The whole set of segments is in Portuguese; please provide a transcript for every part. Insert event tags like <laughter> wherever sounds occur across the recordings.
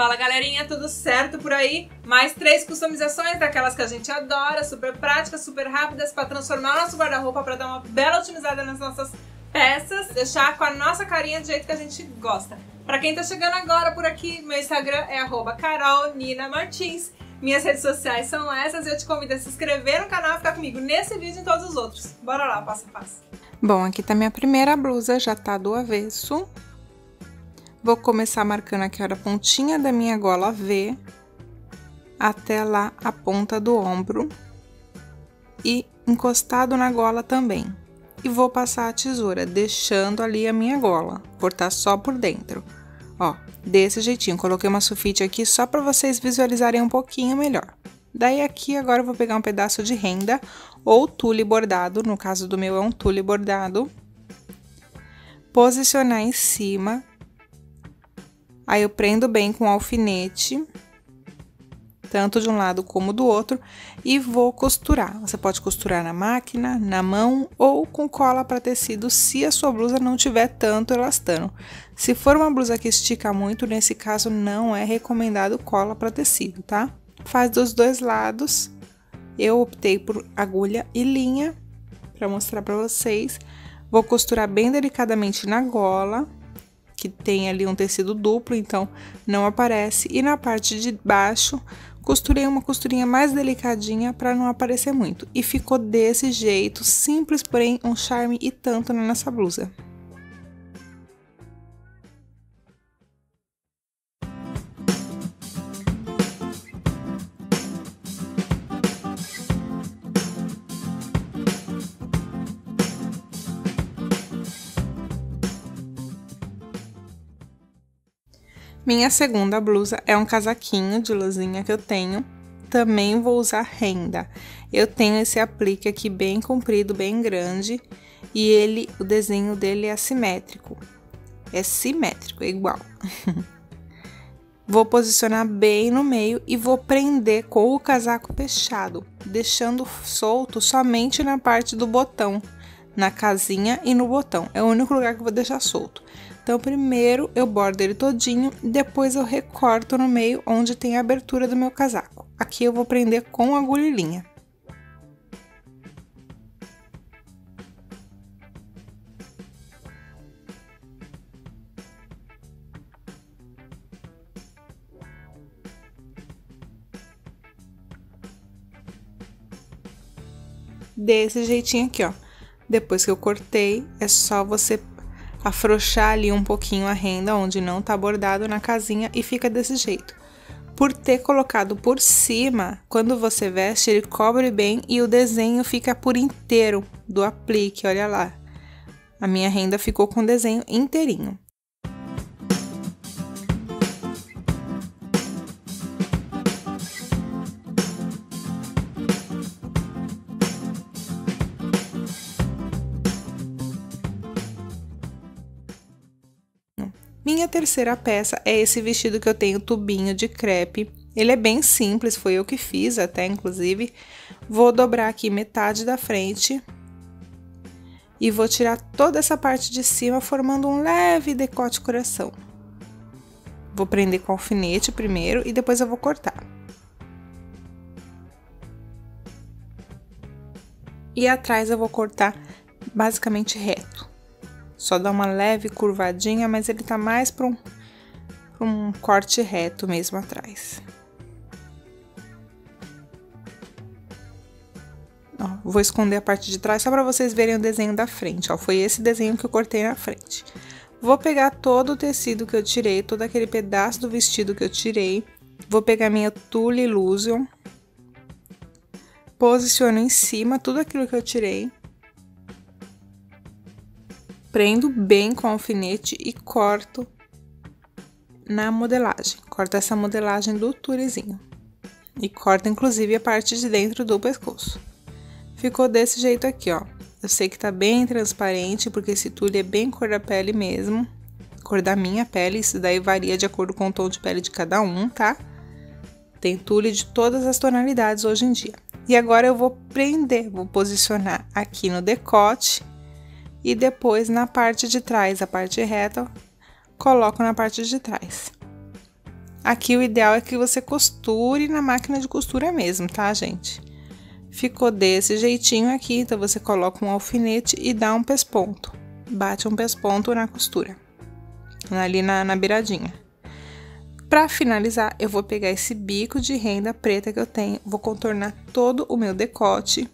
Fala galerinha, tudo certo por aí? Mais três customizações daquelas que a gente adora, super práticas, super rápidas para transformar nosso guarda-roupa para dar uma bela otimizada nas nossas peças, deixar com a nossa carinha do jeito que a gente gosta. Para quem tá chegando agora por aqui, meu Instagram é @carolnina_martins. Minhas redes sociais são essas e eu te convido a se inscrever no canal e ficar comigo nesse vídeo e em todos os outros. Bora lá, passo a passo. Bom, aqui tá minha primeira blusa, já tá do avesso. Vou começar marcando aqui a pontinha da minha gola V até lá a ponta do ombro e encostado na gola também. E vou passar a tesoura, deixando ali a minha gola, cortar só por dentro. Ó, desse jeitinho. Coloquei uma sulfite aqui só para vocês visualizarem um pouquinho melhor. Daí aqui agora eu vou pegar um pedaço de renda ou tule bordado, no caso do meu é um tule bordado. Posicionar em cima. Aí eu prendo bem com alfinete tanto de um lado como do outro, e vou costurar. Você pode costurar na máquina, na mão ou com cola para tecido, se a sua blusa não tiver tanto elastano. Se for uma blusa que estica muito, nesse caso não é recomendado cola para tecido, tá? Faz dos dois lados. Eu optei por agulha e linha para mostrar para vocês. Vou costurar bem delicadamente na gola, que tem ali um tecido duplo, então não aparece. E na parte de baixo, Costurei uma costurinha mais delicadinha para não aparecer muito. E ficou desse jeito, simples, porém um charme e tanto na nossa blusa. Minha segunda blusa é um casaquinho de luzinha que eu tenho. Também vou usar renda. Eu tenho esse aplique aqui bem comprido, bem grande, e ele, o desenho dele é assimétrico. É simétrico, é igual. <laughs> vou posicionar bem no meio e vou prender com o casaco fechado, deixando solto somente na parte do botão, na casinha e no botão. É o único lugar que eu vou deixar solto. Então, primeiro eu bordo ele todinho, depois eu recorto no meio onde tem a abertura do meu casaco. Aqui eu vou prender com agulha e linha. Desse jeitinho aqui, ó. Depois que eu cortei, é só você afrouxar ali um pouquinho a renda onde não tá bordado na casinha e fica desse jeito. Por ter colocado por cima, quando você veste, ele cobre bem e o desenho fica por inteiro do aplique, olha lá. A minha renda ficou com o desenho inteirinho. Minha terceira peça é esse vestido que eu tenho tubinho de crepe. Ele é bem simples, foi eu que fiz até, inclusive. Vou dobrar aqui metade da frente e vou tirar toda essa parte de cima, formando um leve decote coração. Vou prender com alfinete primeiro e depois eu vou cortar. E atrás eu vou cortar basicamente reto. Só dá uma leve curvadinha, mas ele tá mais para um, pra um corte reto mesmo atrás. Ó, vou esconder a parte de trás só para vocês verem o desenho da frente, ó. Foi esse desenho que eu cortei na frente. Vou pegar todo o tecido que eu tirei, todo aquele pedaço do vestido que eu tirei. Vou pegar minha Tule Illusion. Posiciono em cima tudo aquilo que eu tirei prendo bem com alfinete e corto na modelagem. Corto essa modelagem do turezinho. E corto inclusive a parte de dentro do pescoço. Ficou desse jeito aqui, ó. Eu sei que tá bem transparente, porque esse tule é bem cor da pele mesmo. Cor da minha pele, isso daí varia de acordo com o tom de pele de cada um, tá? Tem tule de todas as tonalidades hoje em dia. E agora eu vou prender, vou posicionar aqui no decote e depois na parte de trás, a parte reta, coloco na parte de trás. Aqui o ideal é que você costure na máquina de costura mesmo, tá, gente? Ficou desse jeitinho aqui, então você coloca um alfinete e dá um pesponto. Bate um pesponto na costura, ali na, na beiradinha. Para finalizar, eu vou pegar esse bico de renda preta que eu tenho, vou contornar todo o meu decote.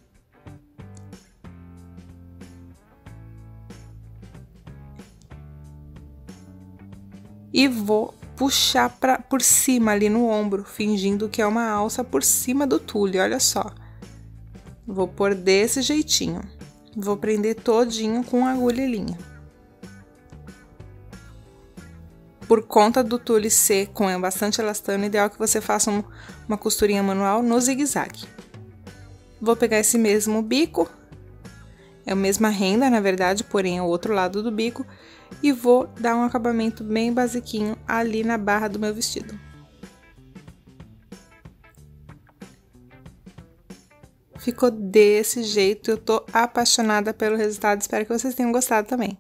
E vou puxar pra, por cima ali no ombro, fingindo que é uma alça por cima do tule, olha só. Vou pôr desse jeitinho. Vou prender todinho com agulha e linha. Por conta do tule ser com bastante elastano, o ideal é que você faça um, uma costurinha manual no zigue-zague. Vou pegar esse mesmo bico, é a mesma renda, na verdade, porém é o outro lado do bico, e vou dar um acabamento bem basiquinho ali na barra do meu vestido. Ficou desse jeito, eu tô apaixonada pelo resultado, espero que vocês tenham gostado também.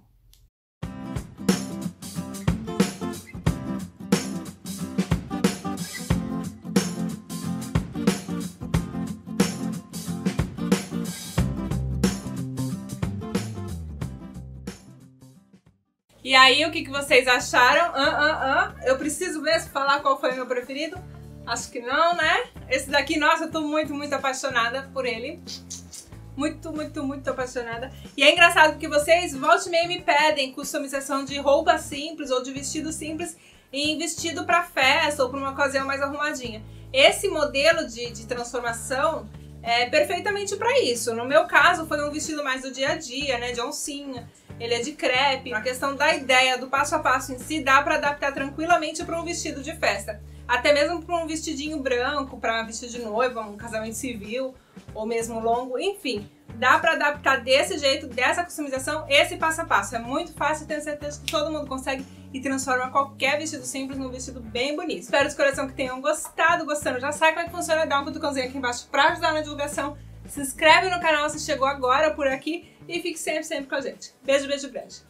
E aí, o que, que vocês acharam? Ah, ah, ah. Eu preciso mesmo falar qual foi o meu preferido? Acho que não, né? Esse daqui, nossa, eu tô muito, muito apaixonada por ele. Muito, muito, muito apaixonada. E é engraçado porque vocês, volte e meia, me pedem customização de roupa simples ou de vestido simples em vestido para festa ou para uma ocasião mais arrumadinha. Esse modelo de, de transformação é perfeitamente para isso. No meu caso, foi um vestido mais do dia a dia, né? De oncinha ele é de crepe. A questão da ideia, do passo a passo em si, dá para adaptar tranquilamente para um vestido de festa. Até mesmo para um vestidinho branco, para vestido de noiva, um casamento civil ou mesmo longo, enfim. Dá para adaptar desse jeito, dessa customização, esse passo a passo. É muito fácil, tenho certeza que todo mundo consegue e transforma qualquer vestido simples num vestido bem bonito. Espero de coração que tenham gostado. Gostando, já sabe como é que funciona. Dá um cutucãozinho aqui embaixo para ajudar na divulgação. Se inscreve no canal se chegou agora por aqui e fique sempre, sempre com a gente. Beijo, beijo grande.